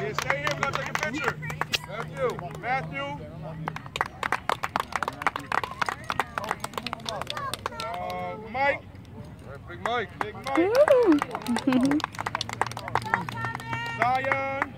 Yeah, stay here. We're going to take a picture. Matthew. Matthew. Mike. Right, big Mike. Big Mike. Zion.